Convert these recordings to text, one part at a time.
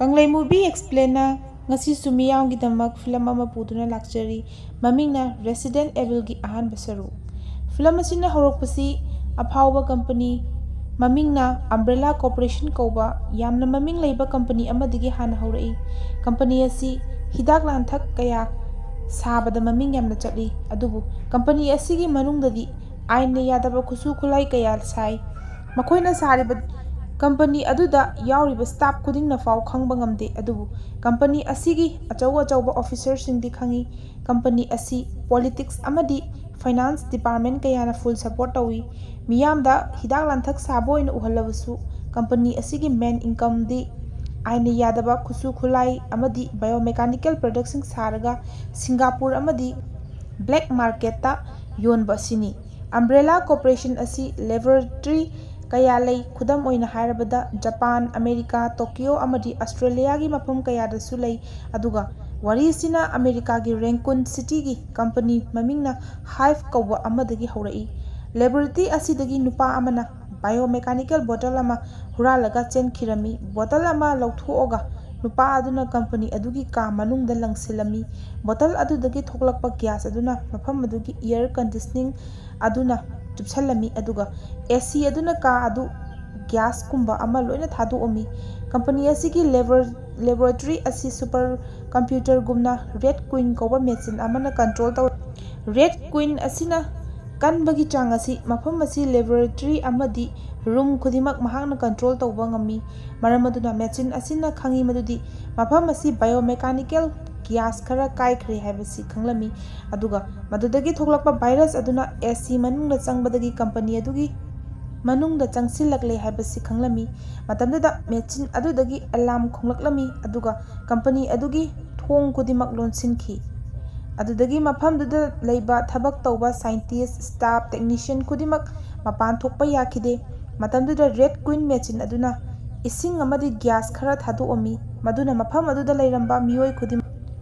ꯀꯪꯂꯩ movie ꯑꯦꯛꯁꯄ꯭ꯂꯦꯟꯅ ꯉꯁꯤꯁꯨ ꯃꯤꯌꯥꯝꯒꯤꯗꯃꯛ film ꯑꯃ ꯄꯨꯗꯨꯅ ꯂꯥꯛꯆꯔꯤ ꯃꯃꯤꯡꯅ ꯔꯦꯁꯤꯗꯦꯟ ꯑꯦꯚꯤꯜꯒꯤ ꯑꯍꯥꯟꯕ ꯁꯔꯨꯛ ꯐꯤꯂꯝ ꯑꯁꯤꯅ ꯍꯧꯔꯛꯄꯁꯤ ꯑꯐꯥꯎꯕ ꯀꯝꯄꯅꯤ ꯃꯃꯤꯡꯅ ꯑꯝꯕ꯭ꯔꯦꯂꯥ ꯀꯣꯔꯄꯣꯔꯦꯁꯟ ꯀꯧꯕ ꯌꯥꯝꯅ ꯃꯃꯤꯡ ꯂꯩꯕ ꯀꯝꯄꯅꯤ ꯑꯃꯗꯒꯤ ꯍꯥꯟꯅ ꯍꯧꯔꯛꯏ ꯀꯝꯄꯅꯤ ꯑꯁꯤ ꯍꯤꯗꯥꯛ ꯂꯥꯡꯊꯛ ꯀꯌꯥ ꯁꯥꯕꯗ ꯃꯃꯤꯡ ꯌꯥꯝꯅ ꯆꯠꯂꯤ ꯑꯗꯨꯕꯨ ꯀꯝꯄꯅꯤ ꯑꯁꯤꯒꯤ ꯃꯅꯨꯡꯗꯗꯤ ꯑꯥꯏꯟꯅ ꯌꯥꯗꯕ ꯈꯨꯠꯁꯨ ꯈꯨꯠꯂꯥꯏ ꯀꯌꯥ ꯁꯥꯏ ꯃꯈꯣꯏꯅ ꯁꯥꯔꯤꯕ ꯀꯝꯄꯅꯤ ꯑꯗꯨꯗ ꯌꯥꯎꯔꯤꯕ ꯁ꯭ꯇꯥꯐ ꯈꯨꯗꯤꯡꯅ ꯐꯥꯎ ꯈꯪꯕ ꯉꯝꯗꯦ ꯑꯗꯨꯕꯨ ꯀꯝꯄꯅꯤ ꯑꯁꯤꯒꯤ ꯑꯆꯧ ꯑꯆꯧꯕ ꯑꯣꯐꯤꯁꯔꯁꯤꯡꯗꯤ ꯈꯪꯏ ꯀꯝꯄꯅꯤ ꯑꯁꯤ ꯄꯣꯂꯤꯇꯤꯛꯁ ꯑꯃꯗꯤ ꯐꯥꯏꯅꯥꯟꯁ ꯗꯤꯄꯥꯔꯠꯃꯦꯟ ꯀꯌꯥꯅ ꯐꯨꯜ ꯁꯄꯣꯔꯠ ꯇꯧꯏ ꯃꯤꯌꯥꯝꯗ ꯍꯤꯗꯥꯛ ꯂꯥꯡꯊꯛ ꯁꯥꯕ ꯑꯣꯏꯅ ꯎꯍꯜꯂꯕꯁꯨ ꯀꯝꯄꯅꯤ ꯑꯁꯤꯒꯤ ꯃꯦꯟ ꯏꯟꯀꯝꯗꯤ ꯑꯥꯏꯟꯅ ꯌꯥꯗꯕ ꯈꯨꯠꯁꯨ ꯈꯨꯠꯂꯥꯏ ꯑꯃꯗꯤ ꯕꯥꯏꯑꯣꯃꯦꯀꯥꯅꯤꯀꯦꯜ ꯄ꯭ꯔꯗꯛꯁꯤꯡ ꯁꯥꯔꯒ ꯁꯤꯡꯒꯥꯄꯨꯔ ꯑꯃꯗꯤ ꯕ꯭ꯂꯦꯛ ꯃꯥꯔꯀꯦꯠꯇ ꯌꯣꯟꯕ ꯑꯁꯤꯅꯤ ꯑꯝꯕ꯭ꯔꯦꯂꯥ ꯀꯣꯔꯄꯣꯔꯦꯁꯟ ꯑꯁꯤ ꯂꯦꯕꯣꯔꯦꯇꯔꯤ ꯀꯌꯥ ꯂꯩ ꯈꯨꯗꯝ ꯑꯣꯏꯅ ꯍꯥꯏꯔꯕꯗ ꯖꯄꯥꯟ ꯑꯃꯦꯔꯤꯀꯥ ꯇꯣꯀꯤꯌꯣ ꯑꯃꯗꯤ ꯑꯁꯇ꯭ꯔꯦꯂꯤꯌꯥꯒꯤ ꯃꯐꯝ ꯀꯌꯥꯗꯁꯨ ꯂꯩ ꯑꯗꯨꯒ ꯋꯥꯔꯤꯁꯤꯅ ꯑꯃꯦꯔꯤꯀꯥꯒꯤ ꯔꯦꯡꯀꯨꯟ ꯁꯤꯇꯤꯒꯤ ꯀꯝꯄꯅꯤ ꯃꯃꯤꯡꯅ ꯍꯥꯏꯚ ꯀꯧꯕ ꯑꯃꯗꯒꯤ ꯍꯧꯔꯛꯏ ꯂꯦꯕꯣꯔꯦꯇꯔꯤ ꯑꯁꯤꯗꯒꯤ ꯅꯨꯄꯥ ꯑꯃꯅ ꯕꯥꯏꯑꯣꯃꯦꯀꯥꯅꯤꯀꯦꯜ ꯕꯣꯇꯜ ꯑꯃ ꯍꯨꯔꯥꯜꯂꯒ ꯆꯦꯟꯈꯤꯔꯝꯃꯤ ꯕꯣꯇꯜ ꯑꯃ ꯂꯧꯊꯣꯛꯑꯒ ꯅꯨꯄꯥ ꯑꯗꯨꯅ ꯀꯝꯄꯅꯤ ꯑꯗꯨꯒꯤ ꯀꯥ ꯃꯅꯨꯡꯗ ꯂꯪꯁꯤꯜꯂꯝꯃꯤ ꯕꯣꯇꯜ ꯑꯗꯨꯗꯒꯤ ꯊꯣꯛꯂꯛꯄ ꯒ꯭ꯌꯥꯁ ꯑꯗꯨꯅ ꯃꯐꯝ ꯑꯗꯨꯒꯤ ꯏꯌꯔ ꯀꯟꯗꯤꯁꯅꯤꯡ ꯑꯗꯨꯅ ꯆꯨꯞꯁꯜꯂꯝꯃꯤ ꯑꯗꯨꯒ ꯑꯦꯁꯤ ꯑꯗꯨꯅ ꯀꯥ ꯑꯗꯨ ꯒ꯭ꯌꯥꯁꯀꯨꯝꯕ ꯑꯃ ꯂꯣꯏꯅ ꯊꯥꯗꯣꯛꯑꯝꯃꯤ ꯀꯝꯄꯅꯤ ꯑꯁꯤꯒꯤ ꯂꯦꯕꯣꯔꯦꯇꯔꯤ ꯑꯁꯤ ꯁꯨꯄꯔ ꯀꯝꯄ꯭ꯌꯨꯇꯔꯒꯨꯝꯅ ꯔꯦꯗ ꯀꯨꯏꯟ ꯀꯧꯕ ꯃꯦꯆꯤꯟ ꯑꯃꯅ ꯀꯟꯇ꯭ꯔꯣꯜ ꯇꯧꯏ ꯔꯦꯗ ꯀꯨꯏꯟ ꯑꯁꯤꯅ ꯀꯟꯕꯒꯤ ꯆꯥꯡ ꯑꯁꯤ ꯃꯐꯝ ꯑꯁꯤ ꯂꯦꯕꯣꯔꯦꯇꯔꯤ ꯑꯃꯗꯤ ꯔꯨꯝ ꯈꯨꯗꯤꯡꯃꯛ ꯃꯍꯥꯛꯅ ꯀꯟꯇ꯭ꯔꯣꯜ ꯇꯧꯕ ꯉꯝꯃꯤ ꯃꯔꯝ ꯑꯗꯨꯅ ꯃꯦꯆꯤꯟ ꯑꯁꯤꯅ ꯈꯪꯏ ꯃꯗꯨꯗꯤ ꯃꯐꯝ ꯑꯁꯤ ꯕꯥꯏꯑꯣꯃꯦꯀꯥꯅꯤꯀꯦꯜ ꯒ꯭ꯌꯥꯁ ꯈꯔ ꯀꯥꯏꯈ꯭ꯔꯦ ꯍꯥꯏꯕꯁꯤ ꯈꯪꯂꯝꯃꯤ ꯑꯗꯨꯒ ꯃꯗꯨꯗꯒꯤ ꯊꯣꯛꯂꯛꯄ ꯚꯥꯏꯔꯁ ꯑꯗꯨꯅ ꯑꯦꯁꯤ ꯃꯅꯨꯡꯗ ꯆꯪꯕꯗꯒꯤ ꯀꯝꯄꯅꯤ ꯑꯗꯨꯒꯤ ꯃꯅꯨꯡꯗ ꯆꯪꯁꯤꯜꯂꯛꯂꯦ ꯍꯥꯏꯕꯁꯤ ꯈꯪꯂꯝꯃꯤ ꯃꯇꯝꯗꯨꯗ ꯃꯦꯆꯤꯟ ꯑꯗꯨꯗꯒꯤ ꯑꯦꯂꯥꯔꯝ ꯈꯣꯡꯂꯛꯂꯝꯃꯤ ꯑꯗꯨꯒ ꯀꯝꯄꯅꯤ ꯑꯗꯨꯒꯤ ꯊꯣꯡ ꯈꯨꯗꯤꯡꯃꯛ ꯂꯣꯟꯁꯤꯟꯈꯤ ꯑꯗꯨꯗꯒꯤ ꯃꯐꯝꯗꯨꯗ ꯂꯩꯕ ꯊꯕꯛ ꯇꯧꯕ ꯁꯥꯏꯟꯇꯤꯁꯠ ꯁ꯭ꯇꯥꯐ ꯇꯦꯛꯅꯤꯁꯤꯌꯟ ꯈꯨꯗꯤꯡꯃꯛ ꯃꯄꯥꯟ ꯊꯣꯛꯄ ꯌꯥꯈꯤꯗꯦ ꯃꯇꯝꯗꯨꯗ ꯔꯦꯗ ꯀꯨꯏꯟ ꯃꯦꯆꯤꯟ ꯑꯗꯨꯅ ꯏꯁꯤꯡ ꯑꯃꯗꯤ ꯒ꯭ꯌꯥꯁ ꯈꯔ ꯊꯥꯗꯣꯛꯑꯝꯃꯤ ꯃꯗꯨꯅ ꯃꯐꯝ ꯑꯗꯨꯗ ꯂꯩꯔꯝꯕ ꯃꯤꯑꯣꯏ ꯈꯨꯗꯤꯡꯃꯛ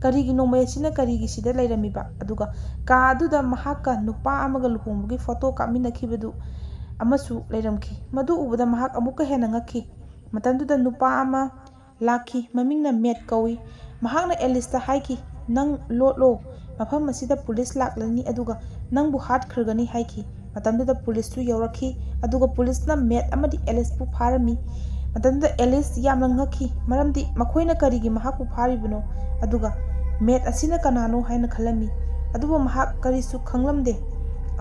ꯀꯔꯤꯒꯤ ꯅꯣꯡꯃꯩ ꯑꯁꯤꯅ ꯀꯔꯤꯒꯤ ꯁꯤꯗ ꯂꯩꯔꯝꯃꯤꯕ ꯑꯗꯨꯒ ꯀꯥ ꯑꯗꯨꯗ ꯃꯍꯥꯛꯀ ꯅꯨꯄꯥ ꯑꯃꯒ ꯂꯨꯍꯣꯡꯕꯒꯤ ꯐꯣꯇꯣ ꯀꯥꯞꯃꯤꯟꯅꯈꯤꯕꯗꯨ ꯑꯃꯁꯨ ꯂꯩꯔꯝꯈꯤ ꯃꯗꯨ ꯎꯕꯗ ꯃꯍꯥꯛ ꯑꯃꯨꯛꯀ ꯍꯦꯟꯅ ꯉꯛꯈꯤ ꯃꯇꯝꯗꯨꯗ ꯅꯨꯄꯥ ꯑꯃ ꯂꯥꯛꯈꯤ ꯃꯃꯤꯡꯅ ꯃꯦꯠ ꯀꯧꯏ ꯃꯍꯥꯛꯅ ꯑꯦꯂꯤꯁꯇ ꯍꯥꯏꯈꯤ ꯅꯪ ꯂꯣꯠꯂꯣ ꯃꯐꯝ ꯑꯁꯤꯗ ꯄꯨꯂꯤꯁ ꯂꯥꯛꯂꯅꯤ ꯑꯗꯨꯒ ꯅꯪꯕꯨ ꯍꯥꯠꯈ꯭ꯔꯒꯅꯤ ꯍꯥꯏꯈꯤ ꯃꯇꯝꯗꯨꯗ ꯄꯨꯂꯤꯁꯁꯨ ꯌꯧꯔꯛꯈꯤ ꯑꯗꯨꯒ ꯄꯨꯂꯤꯁꯅ ꯃꯦꯠ ꯑꯃꯗꯤ ꯑꯦꯂꯤꯁꯄꯨ ꯐꯥꯔꯝꯃꯤ ꯃꯇꯝꯗꯨꯗ ꯑꯦꯂꯤꯁ ꯌꯥꯝꯅ ꯉꯛꯈꯤ ꯃꯔꯝꯗꯤ ꯃꯈꯣꯏꯅ ꯀꯔꯤꯒꯤ ꯃꯍꯥꯛꯄꯨ ꯐꯥꯔꯤꯕꯅꯣ ꯑꯗꯨꯒ ꯃꯦꯠ ꯑꯁꯤꯅ ꯀꯅꯥꯅꯣ ꯍꯥꯏꯅ ꯈꯜꯂꯝꯃꯤ ꯑꯗꯨꯕꯨ ꯃꯍꯥꯛ ꯀꯔꯤꯁꯨ ꯈꯪꯂꯝꯗꯦ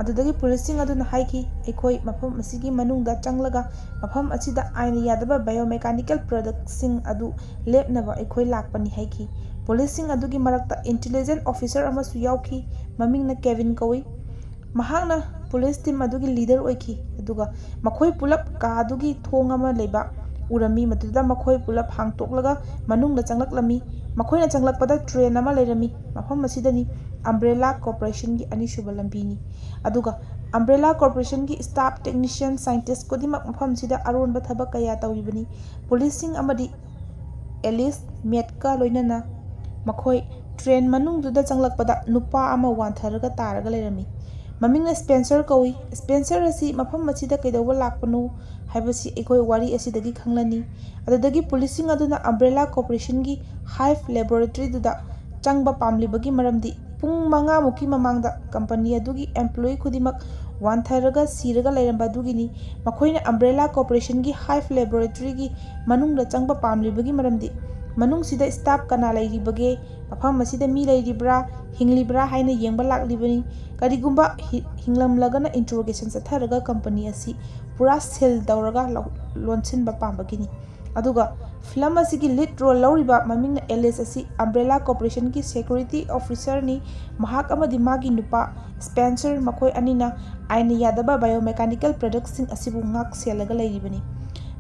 ꯑꯗꯨꯗꯒꯤ ꯄꯨꯂꯤꯁꯁꯤꯡ ꯑꯗꯨꯅ ꯍꯥꯏꯈꯤ ꯑꯩꯈꯣꯏ ꯃꯐꯝ ꯑꯁꯤꯒꯤ ꯃꯅꯨꯡꯗ ꯆꯪꯂꯒ ꯃꯐꯝ ꯑꯁꯤꯗ ꯑꯥꯏꯟꯅ ꯌꯥꯗꯕ ꯕꯥꯏꯑꯣꯃꯦꯀꯥꯅꯤꯀꯦꯜ ꯄ꯭ꯔꯗꯛꯁꯤꯡ ꯑꯗꯨ ꯂꯦꯞꯅꯕ ꯑꯩꯈꯣꯏ ꯂꯥꯛꯄꯅꯤ ꯍꯥꯏꯈꯤ ꯄꯨꯂꯤꯁꯁꯤꯡ ꯑꯗꯨꯒꯤ ꯃꯔꯛꯇ ꯏꯟꯇꯤꯂꯤꯖꯦꯟꯁ ꯑꯣꯐꯤꯁꯔ ꯑꯃꯁꯨ ꯌꯥꯎꯈꯤ ꯃꯃꯤꯡꯅ ꯀꯦꯚꯤꯟ ꯀꯧꯏ ꯃꯍꯥꯛꯅ ꯄꯨꯂꯤꯁ ꯇꯤꯝ ꯑꯗꯨꯒꯤ ꯂꯤꯗꯔ ꯑꯣꯏꯈꯤ ꯑꯗꯨꯒ ꯃꯈꯣꯏ ꯄꯨꯂꯞ ꯀꯥ ꯑꯗꯨꯒꯤ ꯊꯣꯡ ꯑꯃ ꯂꯩꯕ ꯎꯔꯝꯃꯤ ꯃꯗꯨꯗ ꯃꯈꯣꯏ ꯄꯨꯂꯞ ꯍꯥꯡꯇꯣꯛꯂꯒ ꯃꯅꯨꯡꯗ ꯆꯪꯂꯛꯂꯝꯃꯤ ꯃꯈꯣꯏꯅ ꯆꯪꯂꯛꯄꯗ ꯇ꯭ꯔꯦꯟ ꯑꯃ ꯂꯩꯔꯝꯃꯤ ꯃꯐꯝ ꯑꯁꯤꯗꯅꯤ ꯑꯝꯕ꯭ꯔꯦꯂꯥ ꯀꯣꯔꯄꯣꯔꯦꯁꯟꯒꯤ ꯑꯅꯤꯁꯨꯕ ꯂꯝꯕꯤꯅꯤ ꯑꯗꯨꯒ ꯑꯝꯕ꯭ꯔꯦꯂꯥ ꯀꯣꯔꯄꯣꯔꯦꯁꯟꯒꯤ ꯁ꯭ꯇꯥꯐ ꯇꯦꯛꯅꯤꯁꯤꯌꯟ ꯁꯥꯏꯟꯇꯤꯁꯠ ꯈꯨꯗꯤꯡꯃꯛ ꯃꯐꯝꯁꯤꯗ ꯑꯔꯣꯟꯕ ꯊꯕꯛ ꯀꯌꯥ ꯇꯧꯔꯤꯕꯅꯤ ꯄꯨꯂꯤꯁꯁꯤꯡ ꯑꯃꯗꯤ ꯑꯦꯂꯤꯁ ꯃꯦꯠꯀ ꯂꯣꯏꯅꯅ ꯃꯈꯣꯏ ꯇ꯭ꯔꯦꯟ ꯃꯅꯨꯡꯗꯨꯗ ꯆꯪꯂꯛꯄꯗ ꯅꯨꯄꯥ ꯑꯃ ꯋꯥꯟꯊꯔꯒ ꯇꯥꯔꯒ ꯂꯩꯔꯝꯃꯤ ꯃꯃꯤꯡꯅ ꯁ꯭ꯄꯦꯟꯁꯔ ꯀꯧꯏ ꯁ꯭ꯄꯦꯟꯁꯔ ꯑꯁꯤ ꯃꯐꯝ ꯑꯁꯤꯗ ꯀꯩꯗꯧꯕ ꯂꯥꯛꯄꯅꯣ ꯍꯥꯏꯕꯁꯤ ꯑꯩꯈꯣꯏ ꯋꯥꯔꯤ ꯑꯁꯤꯗꯒꯤ ꯈꯪꯂꯅꯤ ꯑꯗꯨꯗꯒꯤ ꯄꯨꯂꯤꯁꯁꯤꯡ ꯑꯗꯨꯅ ꯑꯝꯕ꯭ꯔꯦꯂꯥ ꯀꯣꯔꯄꯣꯔꯦꯁꯟꯒꯤ ꯍꯥꯏꯚ ꯂꯦꯕꯣꯔꯦꯇꯔꯤꯗꯨꯗ ꯆꯪꯕ ꯄꯥꯝꯂꯤꯕꯒꯤ ꯃꯔꯝꯗꯤ ꯄꯨꯡ ꯃꯉꯥꯃꯨꯛꯀꯤ ꯃꯃꯥꯡꯗ ꯀꯝꯄꯅꯤ ꯑꯗꯨꯒꯤ ꯑꯦꯝꯄ꯭ꯂꯣꯌꯤ ꯈꯨꯗꯤꯡꯃꯛ ꯋꯥꯟꯊꯔꯒ ꯁꯤꯔꯒ ꯂꯩꯔꯝꯕ ꯑꯗꯨꯒꯤꯅꯤ ꯃꯈꯣꯏꯅ ꯑꯝꯕ꯭ꯔꯦꯂꯥ ꯀꯣꯔꯄꯣꯔꯦꯁꯟꯒꯤ ꯍꯥꯏꯚ ꯂꯦꯕꯣꯔꯦꯇꯔꯤꯒꯤ ꯃꯅꯨꯡꯗ ꯆꯪꯕ ꯄꯥꯝꯂꯤꯕꯒꯤ ꯃꯔꯝꯗꯤ ꯃꯅꯨꯡꯁꯤꯗ ꯁ꯭ꯇꯥꯐ ꯀꯅꯥ ꯂꯩꯔꯤꯕꯒꯦ ꯃꯐꯝ ꯑꯁꯤꯗ ꯃꯤ ꯂꯩꯔꯤꯕ꯭ꯔꯥ ꯍꯤꯡꯂꯤꯕ꯭ꯔꯥ ꯍꯥꯏꯅ ꯌꯦꯡꯕ ꯂꯥꯛꯂꯤꯕꯅꯤ ꯀꯔꯤꯒꯨꯝꯕ ꯍꯤꯡꯂꯝꯂꯒꯅ ꯏꯟꯇ꯭ꯔꯣꯒꯦꯁꯟ ꯆꯠꯊꯔꯒ ꯀꯝꯄꯅꯤ ꯑꯁꯤ ꯄꯨꯔꯥ ꯁꯤꯜ ꯇꯧꯔꯒ ꯂꯣꯟꯁꯤꯟꯕ ꯄꯥꯝꯕꯒꯤꯅꯤ ꯑꯗꯨꯒ ꯐꯤꯂꯝ ꯑꯁꯤꯒꯤ ꯂꯤꯗ ꯔꯣꯜ ꯂꯧꯔꯤꯕ ꯃꯃꯤꯡꯅ ꯑꯦꯂꯤꯁ ꯑꯁꯤ ꯑꯝꯕ꯭ꯔꯦꯂꯥ ꯀꯣꯔꯄꯣꯔꯦꯁꯟꯒꯤ ꯁꯦꯀ꯭ꯌꯨꯔꯤꯇꯤ ꯑꯣꯐꯤꯁꯔꯅꯤ ꯃꯍꯥꯛ ꯑꯃꯗꯤ ꯃꯥꯒꯤ ꯅꯨꯄꯥ ꯁ꯭ꯄꯦꯟꯁꯔ ꯃꯈꯣꯏ ꯑꯅꯤꯅ ꯑꯥꯏꯟꯅ ꯌꯥꯗꯕ ꯕꯥꯏꯑꯣꯃꯦꯀꯥꯅꯤꯀꯦꯜ ꯄ꯭ꯔꯗꯛꯁꯤꯡ ꯑꯁꯤꯕꯨ ꯉꯥꯛ ꯁꯦꯜꯂꯒ ꯂꯩꯔꯤꯕꯅꯤ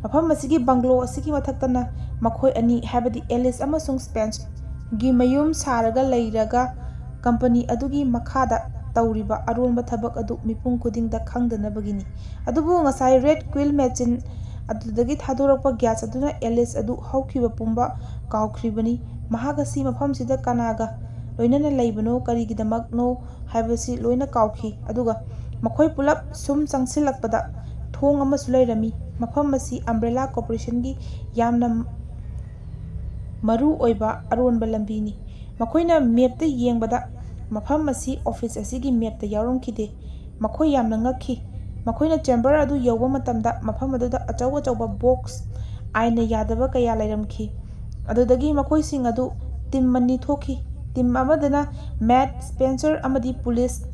ꯃꯐꯝ ꯑꯁꯤꯒꯤ ꯕꯪꯒ꯭ꯂꯣ ꯑꯁꯤꯒꯤ ꯃꯊꯛꯇꯅ ꯃꯈꯣꯏ ꯑꯅꯤ ꯍꯥꯏꯕꯗꯤ ꯑꯦꯂꯤꯁ ꯑꯃꯁꯨꯡ ꯒꯤ ꯃꯌꯨꯝ ꯁꯥꯔꯒ ꯂꯩꯔꯒ ꯀꯝꯄꯅꯤ ꯑꯗꯨꯒꯤ ꯃꯈꯥꯗ तौरीब अरोनब थबक अदु मिपुम खुदिंग द खंग द नबगिनी अदुबु ngasai red quill machine अदुदगी थादोरप ग्यास अदुना एलिस अदु हौखिब पुंबा काउख्रिबनी महागसी मफम सिद कनागा लोइनन लेबनो करिगिदमकनो हाइबसी लोइना काउखि अदुगा मखोय पुलप सुम मफम मसी umbrella corporation gi yamna maru oiba aronba ꯃꯐꯝ ꯑꯁꯤ ꯑꯣꯐꯤꯁ ꯑꯁꯤꯒꯤ ꯃꯦꯞꯇ ꯌꯥꯎꯔꯝꯈꯤꯗꯦ꯫ ꯃꯈꯣꯏ ꯌꯥꯝꯅ ꯉꯛꯈꯤ꯫ ꯃꯈꯣꯏꯅ ꯆꯦꯝꯕꯔ ꯑꯗꯨ ꯌꯧꯕ ꯃꯇꯝꯗ ꯃꯐꯝ ꯑꯗꯨꯗ ꯑꯆꯧ ꯑꯆꯧꯕ ꯕꯣꯛꯁ, ꯑꯥꯏꯟꯅ ꯌꯥꯗꯕ ꯀꯌꯥ ꯂꯩꯔꯝꯈꯤ꯫ ꯑꯗꯨꯗꯒꯤ ꯃꯈꯣꯏꯁꯤꯡ ꯑꯗꯨ ꯇꯤꯝ ꯑꯅꯤ ꯊꯣꯛꯈꯤ꯫ ꯇꯤꯝ ꯑꯃꯗꯅ ꯃꯦꯠ, ꯁ꯭ꯄꯦꯟꯁꯔ ꯑꯃꯗꯤ ꯄꯨꯂꯤꯁ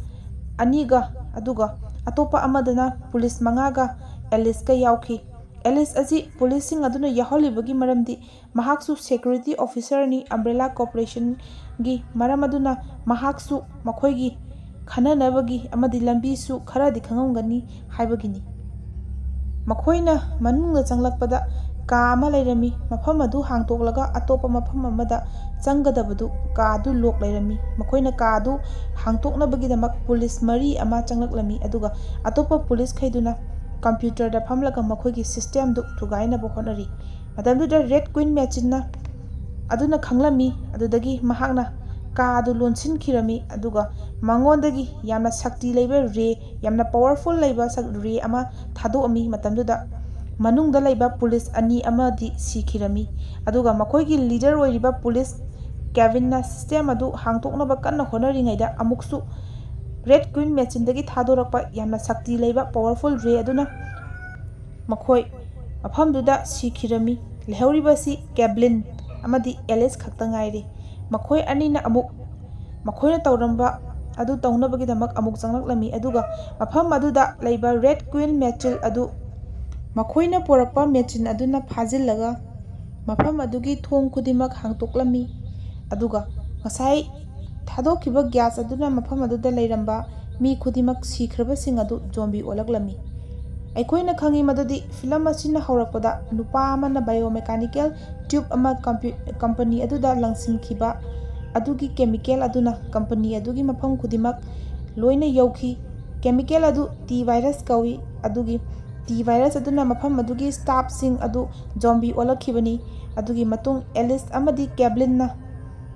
ꯑꯅꯤꯒ ꯑꯗꯨꯒ ꯑꯇꯣꯞꯄ ꯑꯃꯗꯅ ꯄꯨꯂꯤꯁ ꯃꯉꯥꯒ ꯑꯦꯂꯤꯁꯀ ꯌꯥꯎꯈꯤ꯫ ꯑꯦꯂꯤꯁ ꯑꯁꯤ ꯄꯨꯂꯤꯁꯁꯤꯡ ꯑꯗꯨꯅ ꯌꯥꯎꯍꯜꯂꯤꯕꯒꯤ ꯃꯔꯝꯗꯤ ꯃꯍꯥꯛꯁꯨ ꯁꯦꯀ꯭ꯌꯨꯔꯤꯇꯤ ꯑꯣꯐꯤꯁꯥꯔꯅꯤ ꯑꯝꯕ꯭ꯔꯦꯂꯥ ꯀꯣꯔꯄꯣꯔꯦꯁꯟꯒꯤ ꯃꯔꯝ ꯑꯗꯨꯅ ꯃꯍꯥꯛꯁꯨ ꯃꯈꯣꯏꯒꯤ ꯈꯟꯅꯅꯕꯒꯤ ꯑꯃꯗꯤ ꯂꯝꯕꯤꯁꯨ ꯈꯔꯗꯤ ꯈꯪꯂꯝꯒꯅꯤ ꯍꯥꯏꯕꯒꯤꯅꯤ꯫ ꯃꯈꯣꯏꯅ ꯃꯅꯨꯡꯗ ꯆꯪꯂꯛꯄꯗ ꯀꯥ ꯑꯃ ꯂꯩꯔꯝꯃꯤ꯫ ꯃꯐꯝ ꯑꯗꯨ ꯍꯥꯡꯗꯣꯛꯂꯒ ꯑꯇꯣꯞꯄ ꯃꯐꯝ ꯑꯃꯗ ꯆꯪꯒꯗꯕꯗꯨ ꯀꯥ ꯑꯗꯨ ꯂꯣꯛ ꯂꯩꯔꯝꯃꯤ꯫ ꯃꯈꯣꯏꯅ ꯀꯥ ꯑꯗꯨ ꯍꯥꯡꯗꯣꯛꯅꯕꯒꯤꯗꯃꯛ ꯄꯨꯂꯤꯁ ꯃꯔꯤ ꯑꯃ ꯆꯪꯂꯛꯂꯝꯃꯤ ꯑꯗꯨꯒ ꯑꯇꯣꯞꯄ ꯄꯨꯂꯤꯁꯈꯩꯗꯨꯅ ꯀꯝꯄ꯭ꯌꯨꯇꯔꯗ ꯐꯝꯂꯒ ꯃꯈꯣꯏꯒꯤ ꯁꯤꯁꯇꯦꯝꯗꯨ ꯊꯨꯒꯥꯏꯅꯕ ꯍꯣꯠꯅꯔꯤ꯫ ꯃꯇꯝꯗꯨꯗ ꯔꯦꯗ ꯀ꯭ꯋꯤꯟ ꯃꯦꯆꯤꯟ ꯑꯗꯨꯅ ꯈꯪꯂꯝꯃꯤ꯫ ꯑꯗꯨꯗꯒꯤ ꯃꯍꯥꯛꯅ ꯀꯥ ꯑꯗꯨ ꯂꯣꯟꯁꯤꯟꯈꯤꯔꯝꯃꯤ ꯑꯗꯨꯒ ꯃꯉꯣꯟꯗꯒꯤ ꯌꯥꯝꯅ ꯁꯛꯇꯤ ꯂꯩꯕ ꯔꯦ, ꯌꯥꯝꯅ ꯄꯥꯋꯔꯐꯨꯜ ꯂꯩꯕ ꯔꯦ ꯑꯃ ꯊꯥꯗꯣꯛꯑꯝꯃꯤ꯫ ꯃꯇꯝꯗꯨꯗ ꯃꯅꯨꯡꯗ ꯂꯩꯕ ꯄꯨꯂꯤꯁ ꯑꯅꯤ ꯑꯃꯗꯤ ꯁꯤꯈꯤꯔꯝꯃꯤ꯫ ꯑꯗꯨꯒ ꯃꯈꯣꯏꯒꯤ ꯂꯤꯗꯔ ꯑꯣꯏꯔꯤꯕ ꯄꯨꯂꯤꯁ ꯀꯦꯚꯤꯟꯅ ꯁꯤꯁꯇꯦꯝ ꯑꯗꯨ ꯍꯥꯡꯗꯣꯛꯅꯕ ꯀꯟꯅ ꯍꯣꯠꯅꯔꯤꯉꯩꯗ ꯑꯃꯨꯛꯁꯨ ꯔꯦꯗ ꯀ꯭ꯋꯤꯟ ꯃꯦꯆꯤꯟꯗꯒꯤ ꯊꯥꯗꯣꯔꯛꯄ ꯌꯥꯝꯅ ꯁꯛꯇꯤ ꯂꯩꯕ ꯄꯥꯋꯔꯐꯨꯜ ꯔꯦ ꯑꯗꯨꯅ ꯃꯈꯣꯏ ꯃꯐꯝꯗꯨꯗ ꯁꯤꯈꯤꯔꯝꯃꯤ꯫ ꯂꯩꯍꯧꯔꯤꯕꯁꯤ ꯀꯦꯚ꯭ꯂꯤꯟ ꯑꯃꯗꯤ ꯑꯦꯂꯤꯁ ꯈꯛꯇ ꯉꯥꯏꯔꯦ꯫ ꯃꯈꯣꯏ ꯑꯅꯤꯅ ꯑꯃꯨꯛ ꯃꯈꯣꯏꯅ ꯇꯧꯔꯝꯕ ꯑꯗꯨ ꯇꯧꯅꯕꯒꯤꯗꯃꯛ ꯑꯃꯨꯛ ꯆꯪꯂꯛꯂꯝꯃꯤ ꯑꯗꯨꯒ ꯃꯐꯝ ꯑꯗꯨꯗ ꯂꯩꯕ ꯔꯦꯗ ꯀ꯭ꯋꯤꯟ ꯃꯦꯆꯤꯟ ꯑꯗꯨ ꯃꯈꯣꯏꯅ ꯄꯨꯔꯛꯄ ꯃꯦꯆꯤꯟ ꯑꯗꯨꯅ ꯐꯥꯖꯤꯜꯂꯒ ꯃꯐꯝ ꯑꯗꯨꯒꯤ ꯊꯣꯡ ꯈꯨꯗꯤꯡꯃꯛ ꯍꯥꯡꯗꯣꯛꯂꯝꯃꯤ꯫ ꯑꯗꯨꯒ ꯉꯁꯥꯏ ꯊꯥꯗꯣꯛꯈꯤꯕ ꯒ꯭ꯌꯥꯁ ꯑꯗꯨꯅ ꯃꯐꯝ ꯑꯗꯨꯗ ꯂꯩꯔꯝꯕ ꯃꯤ ꯈꯨꯗꯤꯡꯃꯛ ꯁꯤꯈ꯭ꯔꯕꯁꯤꯡ ꯑꯗꯨ ꯖꯣꯝꯕꯤ ꯑꯣꯜꯂꯛꯂꯝꯃꯤ꯫ ꯑꯩꯈꯣꯏꯅ ꯈꯪꯏ ꯃꯗꯨꯗꯤ ꯐꯤꯜꯝ ꯑꯁꯤꯅ ꯍꯧꯔꯛꯄꯗ ꯅꯨꯄꯥ ꯑꯃꯅ ꯕꯥꯏꯑꯣꯃꯦꯀꯥꯅꯤꯀꯦꯜ ꯇ꯭ꯌꯨꯕ ꯑꯃ ꯀꯝꯄꯅꯤ ꯑꯗꯨꯗ ꯂꯪꯁꯤꯟꯈꯤꯕ ꯑꯗꯨꯒꯤ ꯀꯦꯃꯤꯀꯦꯜ ꯑꯗꯨꯅ ꯀꯝꯄꯅꯤ ꯑꯗꯨꯒꯤ ꯃꯐꯝ ꯈꯨꯗꯤꯡꯃꯛ ꯂꯣꯏꯅ ꯌꯧꯈꯤ꯫ ꯀꯦꯃꯤꯀꯦꯜ ꯑꯗꯨ ꯇꯤ ꯚꯥꯏꯔꯁ ꯀꯧꯏ꯫ ꯑꯗꯨꯒꯤ ꯇꯤ ꯚꯥꯏꯔꯁ ꯑꯗꯨꯅ ꯃꯐꯝ ꯑꯗꯨꯒꯤ ꯁ꯭ꯇꯥꯐꯁꯤꯡ ꯑꯗꯨ ꯖꯣꯝꯕꯤ ꯑꯣꯜꯂꯛꯈꯤꯕꯅꯤ꯫ ꯑꯗꯨꯒꯤ ꯃꯇꯨꯡ ꯑꯦꯂꯤꯁ ꯑꯃꯗꯤ ꯀꯦꯚ꯭ꯂꯤꯟꯅ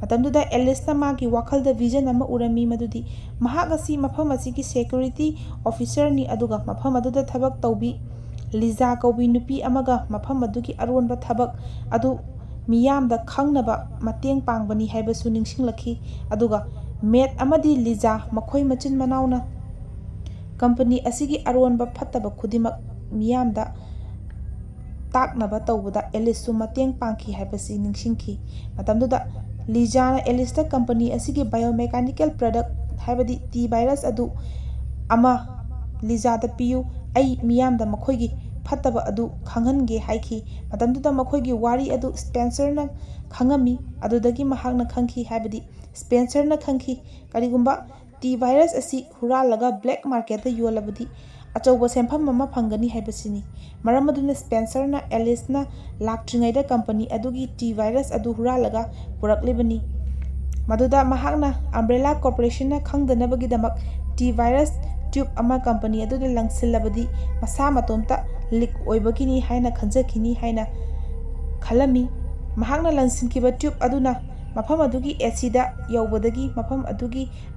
ꯃꯇꯝꯗꯨꯗ ꯑꯦꯂꯤꯁꯅ ꯃꯥꯒꯤ ꯋꯥꯈꯜꯗ ꯚꯤꯖꯟ ꯑꯃ ꯎꯔꯝꯃꯤ ꯃꯗꯨꯗꯤ ꯃꯍꯥꯛ ꯑꯁꯤ ꯃꯐꯝ ꯑꯁꯤꯒꯤ ꯁꯦꯀ꯭ꯌꯨꯔꯤꯇꯤ ꯑꯣꯐꯤꯁꯥꯔꯅꯤ ꯑꯗꯨꯒ ꯃꯐꯝ ꯑꯗꯨꯗ ꯊꯕꯛ ꯇꯧꯕꯤ ꯂꯤꯖꯥ ꯀꯧꯕꯤ ꯅꯨꯄꯤ ꯑꯃꯒ ꯃꯐꯝ ꯑꯗꯨꯒꯤ ꯑꯔꯣꯟꯕ ꯊꯕꯛ ꯑꯗꯨ ꯃꯤꯌꯥꯝꯗ ꯈꯪꯅꯕ ꯃꯇꯦꯡ ꯄꯥꯡꯕꯅꯤ ꯍꯥꯏꯕꯁꯨ ꯅꯤꯡꯁꯤꯡꯂꯛꯈꯤ꯫ ꯑꯗꯨꯒ ꯃꯦꯠ ꯑꯃꯗꯤ ꯂꯤꯖꯥ ꯃꯈꯣꯏ ꯃꯆꯤꯟ ꯃꯅꯥꯎꯅ ꯀꯝꯄꯅꯤ ꯑꯁꯤꯒꯤ ꯑꯔꯣꯟꯕ ꯐꯠꯇꯕ ꯈꯨꯗꯤꯡꯃꯛ ꯃꯤꯌꯥꯝꯗ ꯇꯥꯛꯅꯕ ꯇꯧꯕꯗ ꯑꯦꯂꯤꯁꯁꯨ ꯃꯇꯦꯡ ꯄꯥꯡꯈꯤ ꯍꯥꯏꯕꯁꯤ ꯅꯤꯡꯁꯤꯡꯈꯤ꯫ ꯃꯇꯝꯗꯨꯗ ꯂꯤꯖꯥꯅ ꯑꯦꯂꯤꯁꯇ ꯀꯝꯄꯅꯤ ꯑꯁꯤꯒꯤ ꯕꯥꯏꯑꯣꯃꯦꯀꯥꯅꯤꯀꯦꯜ ꯄ꯭ꯔꯗꯛ ꯍꯥꯏꯕꯗꯤ ꯇꯤ ꯚꯥꯏꯔꯁ ꯑꯗꯨ ꯑꯃ ꯂꯤꯖꯥꯗ ꯄꯤꯌꯨ, ꯑꯩ ꯃꯤꯌꯥꯝꯗ ꯃꯈꯣꯏꯒꯤ ꯐꯠꯇꯕ ꯑꯗꯨ ꯈꯪꯍꯟꯒꯦ ꯍꯥꯏꯈꯤ꯫ ꯃꯇꯝꯗꯨꯗ ꯃꯈꯣꯏꯒꯤ ꯋꯥꯔꯤ ꯑꯗꯨ ꯁ꯭ꯄꯦꯟꯁꯔꯅ ꯈꯪꯉꯝꯃꯤ꯫ ꯑꯗꯨꯗꯒꯤ ꯃꯍꯥꯛꯅ ꯈꯪꯈꯤ ꯍꯥꯏꯕꯗꯤ ꯁ꯭ꯄꯦꯟꯁꯔꯅ ꯈꯪꯈꯤ ꯀꯔꯤꯒꯨꯝꯕ ꯇꯤ ꯚꯥꯏꯔꯁ ꯑꯁꯤ ꯍꯨꯔꯥꯜꯂꯒ ꯕ꯭ꯂꯦꯛ ꯃꯥꯔꯀꯦꯠꯇ ꯌꯣꯜꯂꯕꯗꯤ अचौब सेंफम अमा फंगनी हैबसिनी मरम अदुना स्पेंसरना एलिसना कंपनी अदुगी टी वायरस अदु हुरालगा पुरकलिबनी मदुदा महागना अम्ब्रेला कॉर्पोरेशन खंगदनबगिदमक टी वायरस ट्यूब अमा कंपनी अदुदा लंगसिलबदी मसा मतोमता लीक ओइबगिनी हायना खंजखिनी हायना खलमी महागना ट्यूब अदुना मफम अदुगी मफम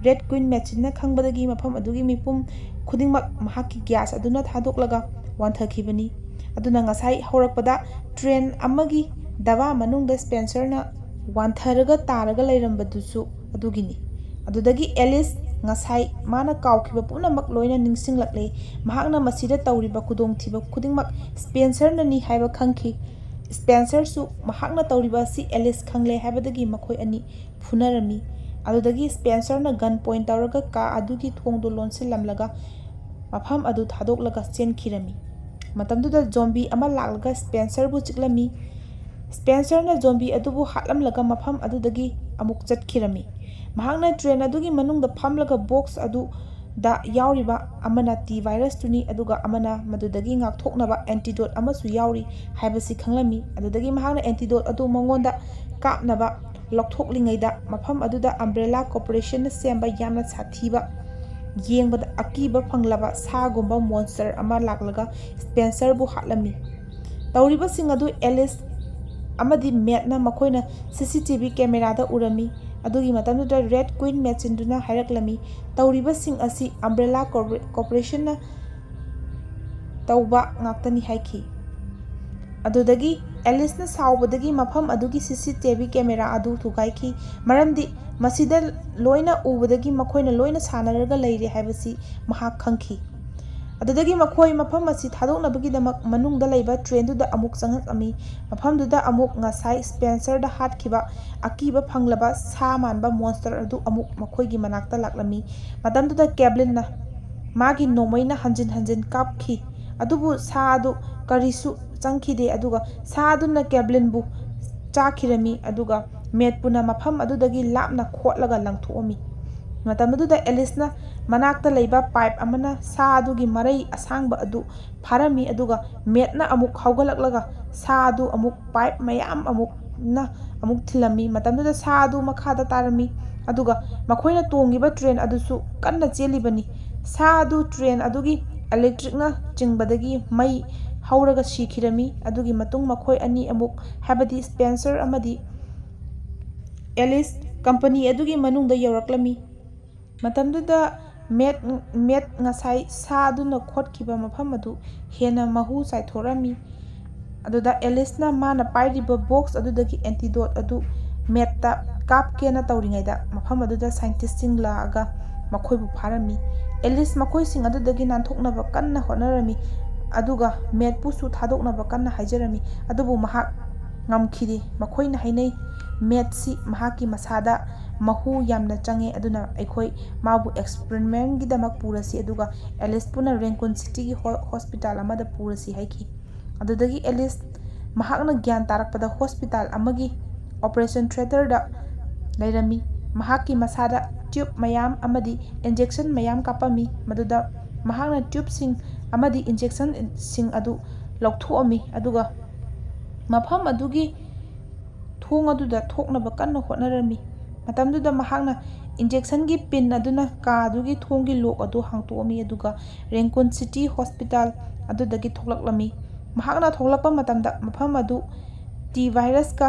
रेड क्वीन मैचिन खंगबदगी मफम ꯈꯨꯗꯤꯡꯃꯛ ꯃꯍꯥꯛꯀꯤ ꯒ꯭ꯌꯥꯁ ꯑꯗꯨꯅ ꯊꯥꯗꯣꯛꯂꯒ ꯋꯥꯟꯊꯈꯤꯕꯅꯤ꯫ ꯑꯗꯨꯅ ꯉꯁꯥꯏ ꯍꯧꯔꯛꯄꯗ ꯇ꯭ꯔꯦꯟ ꯑꯃꯒꯤ ꯗꯕꯥ ꯃꯅꯨꯡꯗ ꯁ꯭ꯄꯦꯟꯁꯔꯅ ꯋꯥꯟꯊꯔꯒ ꯇꯥꯔꯒ ꯂꯩꯔꯝꯕꯗꯨꯁꯨ ꯑꯗꯨꯒꯤꯅꯤ꯫ ꯑꯗꯨꯗꯒꯤ ꯑꯦꯂꯤꯁ ꯉꯁꯥꯏ ꯃꯥꯅ ꯀꯥꯎꯈꯤꯕ ꯄꯨꯝꯅꯃꯛ ꯂꯣꯏꯅ ꯅꯤꯡꯁꯤꯡꯂꯛꯂꯦ꯫ ꯃꯍꯥꯛꯅ ꯃꯁꯤꯗ ꯇꯧꯔꯤꯕ ꯈꯨꯗꯣꯡꯊꯤꯕ ꯈꯨꯗꯤꯡꯃꯛ ꯁ꯭ꯄꯦꯟꯁꯔꯅꯅꯤ ꯍꯥꯏꯕ ꯈꯪꯈꯤ꯫ ꯁ꯭ꯄꯦꯟꯁꯔꯁꯨ ꯃꯍꯥꯛꯅ ꯇꯧꯔꯤꯕ ꯑꯁꯤ ꯑꯦꯂꯤꯁ ꯈꯪꯂꯦ ꯍꯥꯏꯕꯗꯒꯤ ꯃꯈꯣꯏ ꯑꯅꯤ ꯐꯨꯅꯔꯝꯃꯤ꯫ ꯑꯗꯨꯗꯒꯤ ꯁ꯭ꯄꯦꯟꯁꯔꯅ ꯒꯟ ꯄꯣꯏꯟꯠ ꯇꯧꯔꯒ ꯀꯥ ꯑꯗꯨꯒꯤ ꯊꯣꯡꯗꯨ ꯂꯣꯟꯁꯤꯜꯂꯝꯂꯒ ꯃꯐꯝ ꯑꯗꯨ ꯊꯥꯗꯣꯛꯂꯒ ꯆꯦꯟꯈꯤꯔꯝꯃꯤ ꯃꯇꯝꯗꯨꯗ ꯖꯣꯝꯕꯤ ꯑꯃ ꯂꯥꯛꯂꯒ ꯁ꯭ꯄꯦꯟꯁꯔꯕꯨ ꯆꯤꯛꯂꯝꯃꯤ ꯁ꯭ꯄꯦꯟꯁꯔꯅ ꯖꯣꯝꯕꯤ ꯑꯗꯨꯕꯨ ꯍꯥꯠꯂꯝꯂꯒ ꯃꯐꯝ ꯑꯗꯨꯗꯒꯤ ꯑꯃꯨꯛ ꯆꯠꯈꯤꯔꯝꯃꯤ ꯃꯍꯥꯛꯅ ꯇ꯭ꯔꯦꯟ ꯑꯗꯨꯒꯤ ꯃꯅꯨꯡꯗ ꯐꯝꯂꯒ ꯕꯣꯛꯁ ꯑꯗꯨꯗ ꯌꯥꯎꯔꯤꯕ ꯑꯃꯅ ꯇꯤ ꯚꯥꯏꯔꯁꯇꯨꯅꯤ ꯑꯗꯨꯒ ꯑꯃꯅ ꯃꯗꯨꯗꯒꯤ ꯉꯥꯛꯊꯣꯛꯅꯕ ꯑꯦꯟꯇꯤꯗꯣꯠ ꯑꯃꯁꯨ ꯌꯥꯎꯔꯤ ꯍꯥꯏꯕꯁꯤ ꯈꯪꯂꯝꯃꯤ ꯑꯗꯨꯗꯒꯤ ꯃꯍꯥꯛꯅ ꯑꯦꯟꯇꯤꯗꯣꯠ ꯑꯗꯨ ꯃꯉꯣꯟꯗ ꯀꯥꯞꯅꯕ ꯂꯧꯊꯣꯛꯂꯤꯉꯩꯗ ꯃꯐꯝ ꯑꯗꯨꯗ ꯑꯝꯕ꯭ꯔꯦꯂꯥ ꯀꯣꯔꯄꯣꯔꯦꯁꯟꯅ ꯁꯦꯝꯕ ꯌꯥꯝꯅ ꯁꯥꯊꯤꯕ ꯌꯦꯡꯕꯗ ꯑꯀꯤꯕ ꯐꯪꯂꯕ ꯁꯥꯒꯨꯝꯕ ꯃꯣꯟꯁꯇꯔ ꯑꯃ ꯂꯥꯛꯂꯒ ꯁ꯭ꯄꯦꯟꯁꯔꯕꯨ ꯍꯥꯠꯂꯝꯃꯤ ꯇꯧꯔꯤꯕꯁꯤꯡ ꯑꯗꯨ ꯑꯦꯂꯤꯁ ꯑꯃꯗꯤ ꯃꯦꯠꯅ ꯃꯈꯣꯏꯅ ꯁꯤꯁꯤꯇꯤꯚꯤ ꯀꯦꯃꯦꯔꯥꯗ ꯎꯔꯝꯃꯤ ꯑꯗꯨꯒꯤ ꯃꯇꯝꯗꯨꯗ ꯔꯦꯗ ꯀꯨꯏꯟ ꯃꯦꯆꯤꯟꯗꯨꯅ ꯍꯥꯏꯔꯛꯂꯝꯃꯤ ꯇꯧꯔꯤꯕꯁꯤꯡ ꯑꯁꯤ ꯑꯝꯕ꯭ꯔꯦꯂꯥ ꯀꯣꯔꯄꯣꯔꯦꯁꯟꯅ ꯇꯧꯕ ꯉꯥꯛꯇꯅꯤ ꯍꯥꯏꯈꯤ ꯑꯗꯨꯗꯒꯤ ꯑꯦꯂꯤꯁꯅ ꯁꯥꯎꯕꯗꯒꯤ ꯃꯐꯝ ꯑꯗꯨꯒꯤ ꯁꯤꯁꯤꯇꯤꯚꯤ ꯀꯦꯃꯦꯔꯥ ꯑꯗꯨ ꯊꯨꯒꯥꯏꯈꯤ ꯃꯔꯝꯗꯤ ꯃꯁꯤꯗ ꯂꯣꯏꯅ ꯎꯕꯗꯒꯤ ꯃꯈꯣꯏꯅ ꯂꯣꯏꯅ ꯁꯥꯟꯅꯔꯒ ꯂꯩꯔꯦ ꯍꯥꯏꯕꯁꯤ ꯃꯍꯥꯛ ꯈꯪꯈꯤ ꯑꯗꯨꯗꯒꯤ ꯃꯈꯣꯏ ꯃꯐꯝ ꯑꯁꯤ ꯊꯥꯗꯣꯛꯅꯕꯒꯤꯗꯃꯛ ꯃꯅꯨꯡꯗ ꯂꯩꯕ ꯇ꯭ꯔꯦꯟꯗꯨꯗ ꯑꯃꯨꯛ ꯆꯪꯂꯛꯂꯝꯃꯤ ꯃꯐꯝꯗꯨꯗ ꯑꯃꯨꯛ ꯉꯁꯥꯏ ꯁ꯭ꯄꯦꯟꯁꯔꯗ ꯍꯥꯠꯈꯤꯕ ꯑꯀꯤꯕ ꯐꯪꯂꯕ ꯁꯥ ꯃꯥꯟꯕ ꯃꯣꯟꯁꯇꯔ ꯑꯗꯨ ꯑꯃꯨꯛ ꯃꯈꯣꯏꯒꯤ ꯃꯅꯥꯛꯇ ꯂꯥꯛꯂꯝꯃꯤ ꯃꯇꯝꯗꯨꯗ ꯀꯦꯕ꯭ꯂꯤꯟꯅ ꯃꯥꯒꯤ ꯅꯣꯡꯃꯩꯅ ꯍꯟꯖꯤꯟ ꯍꯟꯖꯤꯟ ꯀꯥꯞꯈꯤ ꯑꯗꯨꯕꯨ ꯁꯥ ꯑꯗꯨ ꯀꯔꯤꯁꯨ ꯆꯪꯈꯤꯗꯦ ꯑꯗꯨꯒ ꯁꯥ ꯑꯗꯨꯅ ꯀꯦꯕ꯭ꯂꯤꯟꯕꯨ ꯆꯥꯈꯤꯔꯝꯃꯤ ꯑꯗꯨꯒ ꯃꯦꯠꯄꯨꯅ ꯃꯐꯝ ꯑꯗꯨꯗꯒꯤ ꯂꯥꯞꯅ ꯈꯣꯠꯂꯒ ꯂꯪꯊꯣꯛꯑꯝꯃꯤ ꯃꯇꯝ ꯑꯗꯨꯗ ꯑꯦꯂꯤꯁꯅ ꯃꯅꯥꯛꯇ ꯂꯩꯕ ꯄꯥꯏꯞ ꯑꯃꯅ ꯁꯥ ꯑꯗꯨꯒꯤ ꯃꯔꯩ ꯑꯁꯥꯡꯕ ꯑꯗꯨ ꯐꯥꯔꯝꯃꯤ ꯑꯗꯨꯒ ꯃꯦꯠꯅ ꯑꯃꯨꯛ ꯍꯧꯒꯠꯂꯛꯂꯒ ꯁꯥ ꯑꯗꯨ ꯑꯃꯨꯛ ꯄꯥꯏꯞ ꯃꯌꯥꯝ ꯑꯃꯨꯛꯅ ꯑꯃꯨꯛ ꯊꯤꯜꯂꯝꯃꯤ ꯃꯇꯝꯗꯨꯗ ꯁꯥ ꯑꯗꯨ ꯃꯈꯥꯗ ꯇꯥꯔꯝꯃꯤ ꯑꯗꯨꯒ ꯃꯈꯣꯏꯅ ꯇꯣꯡꯉꯤꯕ ꯇ꯭ꯔꯦꯟ ꯑꯗꯨꯁꯨ ꯀꯟꯅ ꯆꯦꯜꯂꯤꯕꯅꯤ ꯁꯥ ꯑꯗꯨ ꯇ꯭ꯔꯦꯟ ꯑꯗꯨꯒꯤ ꯏꯂꯦꯛꯇ꯭ꯔꯤꯛꯅ ꯆꯤꯡꯕꯗꯒꯤ ꯃꯩ ꯍꯧꯔꯒ ꯁꯤꯈꯤꯔꯝꯃꯤ ꯑꯗꯨꯒꯤ ꯃꯇꯨꯡ ꯃꯈꯣꯏ ꯑꯅꯤ ꯑꯃꯨꯛ ꯍꯥꯏꯕꯗꯤ ꯁ꯭ꯄꯦꯟꯁꯔ ꯑꯃꯗꯤ ꯑꯦꯂꯤꯁ ꯀꯝꯄꯅꯤ ꯑꯗꯨꯒꯤ ꯃꯅꯨꯡꯗ ꯌꯧꯔꯛꯂꯝꯃꯤ ꯃꯇꯝꯗꯨꯗ ꯃꯦꯠ ꯃꯦꯠ ꯉꯁꯥꯏ ꯁꯥ ꯑꯗꯨꯅ ꯈꯣꯠꯈꯤꯕ ꯃꯐꯝ ꯑꯗꯨ ꯍꯦꯟꯅ ꯃꯍꯨ ꯆꯥꯏꯊꯣꯛꯔꯝꯃꯤ ꯑꯗꯨꯗ ꯑꯦꯂꯤꯁꯅ ꯃꯥꯅ ꯄꯥꯏꯔꯤꯕ ꯕꯣꯛꯁ ꯑꯗꯨꯗꯒꯤ ꯑꯦꯟꯇꯤꯗꯣꯠ ꯑꯗꯨ ꯃꯦꯠꯇ ꯀꯥꯞꯀꯦꯅ ꯇꯧꯔꯤꯉꯩꯗ ꯃꯐꯝ ꯑꯗꯨꯗ ꯁꯥꯏꯟꯇꯤꯁꯁꯤꯡ ꯂꯥꯛꯑꯒ ꯃꯈꯣꯏꯕꯨ ꯐꯥꯔꯝꯃꯤ ꯑꯦꯂꯤꯁ ꯃꯈꯣꯏꯁꯤꯡ ꯑꯗꯨꯗꯒꯤ ꯅꯥꯟꯊꯣꯛꯅꯕ ꯀꯟꯅ ꯍꯣꯠꯅꯔꯝꯃꯤ ꯑꯗꯨꯒ ꯃꯦꯠꯄꯨꯁꯨ ꯊꯥꯗꯣꯛꯅꯕ ꯀꯟꯅ ꯍꯥꯏꯖꯔꯝꯃꯤ ꯑꯗꯨꯕꯨ ꯃꯍꯥꯛ ꯉꯝꯈꯤꯗꯦ ꯃꯈꯣꯏꯅ ꯍꯥꯏꯅꯩ ꯃꯦꯠꯁꯤ ꯃꯍꯥꯛꯀꯤ ꯃꯁꯥꯗ ꯃꯍꯨ ꯌꯥꯝꯅ ꯆꯪꯉꯦ ꯑꯗꯨꯅ ꯑꯩꯈꯣꯏ ꯃꯥꯕꯨ ꯑꯦꯛꯁꯄꯔꯤꯃꯦꯟꯠꯒꯤꯗꯃꯛ ꯄꯨꯔꯁꯤ ꯑꯗꯨꯒ ꯑꯦꯂꯤꯁꯄꯨꯅ ꯔꯦꯡꯀꯨꯟ ꯁꯤꯇꯤꯒꯤ ꯍꯣꯁꯄꯤꯇꯥꯜ ꯑꯃꯗ ꯄꯨꯔꯁꯤ ꯍꯥꯏꯈꯤ ꯑꯗꯨꯗꯒꯤ ꯑꯦꯂꯤꯁ ꯃꯍꯥꯛꯅ ꯒ꯭ꯌꯥꯟ ꯇꯥꯔꯛꯄꯗ ꯍꯣꯁꯄꯤꯇꯥꯜ ꯑꯃꯒꯤ ꯑꯣꯄꯔꯦꯁꯟ ꯊꯤꯌꯦꯇꯔꯗ ꯂꯩꯔꯝꯃꯤ ꯃꯍꯥꯛꯀꯤ ꯃꯁꯥꯗ ꯇ꯭ꯌꯨꯕ ꯃꯌꯥꯝ ꯑꯃꯗꯤ ꯏꯟꯖꯦꯛꯁꯟ ꯃꯌꯥꯝ ꯀꯥꯞꯄꯝꯃꯤ ꯃꯗꯨꯗ ꯃꯍꯥꯛꯅ ꯇ꯭ꯌꯨꯕꯁꯤꯡ ꯑꯃꯗꯤ ꯏꯟꯖꯦꯛꯁꯟꯁꯤꯡ ꯑꯗꯨ ꯂꯧꯊꯣꯛꯑꯝꯃꯤ ꯑꯗꯨꯒ ꯃꯐꯝ ꯑꯗꯨꯒꯤ ꯊꯣꯡ ꯑꯗꯨꯗ ꯊꯣꯛꯅꯕ ꯀꯟꯅ ꯍꯣꯠꯅꯔꯝꯃꯤ ꯃꯇꯝꯗꯨꯗ ꯃꯍꯥꯛꯅ ꯏꯟꯖꯦꯛꯁꯟꯒꯤ ꯄꯤꯟ ꯑꯗꯨꯅ ꯀꯥ ꯑꯗꯨꯒꯤ ꯊꯣꯡꯒꯤ ꯂꯣꯛ ꯑꯗꯨ ꯍꯥꯡꯇꯣꯛꯑꯝꯃꯤ ꯑꯗꯨꯒ ꯔꯦꯡꯀꯨꯟ ꯁꯤꯇꯤ ꯍꯣꯁꯄꯤꯇꯥꯜ ꯑꯗꯨꯗꯒꯤ ꯊꯣꯛꯂꯛꯂꯝꯃꯤ ꯃꯍꯥꯛꯅ ꯊꯣꯛꯂꯛꯄ ꯃꯇꯝꯗ ꯃꯐꯝ ꯑꯗꯨ ꯇꯤ ꯚꯥꯏꯔꯁꯀ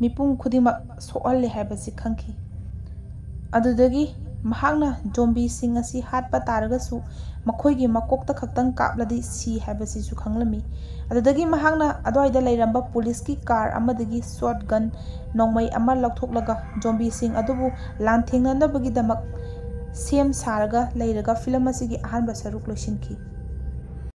ꯃꯤꯄꯨꯝ ꯈꯨꯗꯤꯡꯃꯛ ꯁꯣꯛꯍꯜꯂꯦ ꯍꯥꯏꯕꯁꯤ ꯈꯪꯈꯤ ꯑꯗꯨꯗꯒꯤ ꯃꯍꯥꯛꯅ ꯖꯣꯝꯕꯤꯁꯤꯡ ꯑꯁꯤ ꯍꯥꯠꯄ ꯇꯥꯔꯒꯁꯨ ꯃꯈꯣꯏꯒꯤ ꯃꯀꯣꯛꯇ ꯈꯛꯇꯪ ꯀꯥꯞꯂꯗꯤ ꯁꯤ ꯍꯥꯏꯕꯁꯤꯁꯨ ꯈꯪꯂꯝꯃꯤ ꯑꯗꯨꯗꯒꯤ ꯃꯍꯥꯛꯅ ꯑꯗ꯭ꯋꯥꯏꯗ ꯂꯩꯔꯝꯕ ꯄꯨꯂꯤꯁꯀꯤ ꯀꯥꯔ ꯑꯃꯗꯒꯤ ꯁꯣꯠꯒꯟ ꯅꯣꯡꯃꯩ ꯑꯃ ꯂꯧꯊꯣꯛꯂꯒ ꯖꯣꯝꯕꯤꯁꯤꯡ ꯑꯗꯨꯕꯨ ꯂꯥꯟꯊꯦꯡꯅꯅꯕꯒꯤꯗꯃꯛ ꯁꯦꯝ ꯁꯥꯔꯒ ꯂꯩꯔꯒ ꯐꯤꯂꯝ ꯑꯁꯤꯒꯤ ꯑꯍꯥꯟꯕ ꯁꯔꯨꯛ ꯂꯣꯏꯁꯤꯟꯈꯤ